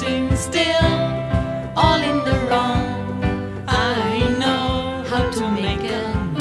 still, all in the wrong. I know how to make a